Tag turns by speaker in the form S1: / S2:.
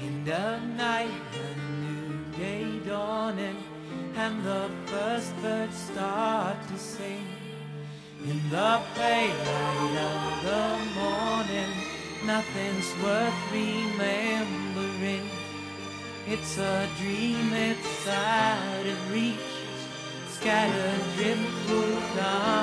S1: In the night, a new day dawning, and the first birds start to sing. In the pale light of the morning, nothing's worth remembering. It's a dream, it's out of reach, scattered driftwood on